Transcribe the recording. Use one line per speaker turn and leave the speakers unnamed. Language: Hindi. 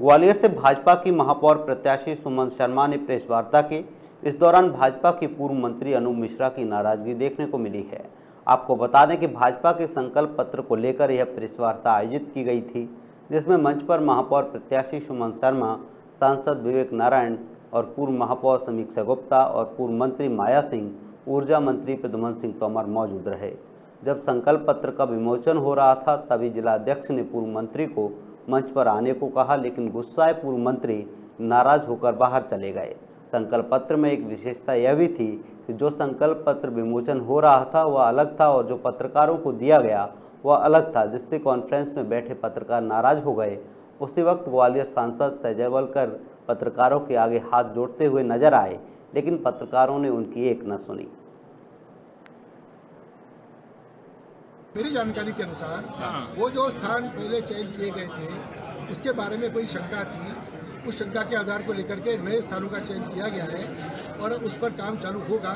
ग्वालियर से भाजपा की महापौर प्रत्याशी सुमन शर्मा ने प्रेस वार्ता की। इस दौरान भाजपा की पूर्व मंत्री अनूप मिश्रा की नाराज़गी देखने को मिली है। आपको बता दें कि भाजपा के संकल्प पत्र को लेकर यह प्रेस वार्ता आयोजित की गई थी, जिसमें मंच पर महापौर प्रत्याशी सुमन शर्मा, सांसद विवेक नारायण और पूर्व महापौर समीक्षा गुप्ता और पूर्व मंत्री माया सिंह, ऊर्जा मंत्री प्रदुमन सिंह तोमर मौजूद रहे। जब संकल्प पत्र का विमोचन हो रहा था, तभी जिलाध्यक्ष ने पूर्व मंत्री को मंच पर आने को कहा, लेकिन गुस्साए पूर्व मंत्री नाराज़ होकर बाहर चले गए। संकल्प पत्र में एक विशेषता यह भी थी कि जो संकल्प पत्र विमोचन हो रहा था, वह अलग था और जो पत्रकारों को दिया गया, वह अलग था, जिससे कॉन्फ्रेंस में बैठे पत्रकार नाराज़ हो गए। उसी वक्त ग्वालियर सांसद सजयवलकर पत्रकारों के आगे हाथ जोड़ते हुए नज़र आए, लेकिन पत्रकारों ने उनकी एक न सुनी।
मेरी जानकारी के अनुसार वो जो स्थान पहले चयन किए गए थे उसके बारे में कोई शंका थी। उस शंका के आधार को लेकर के नए स्थानों का चयन किया गया है और उस पर काम चालू होगा।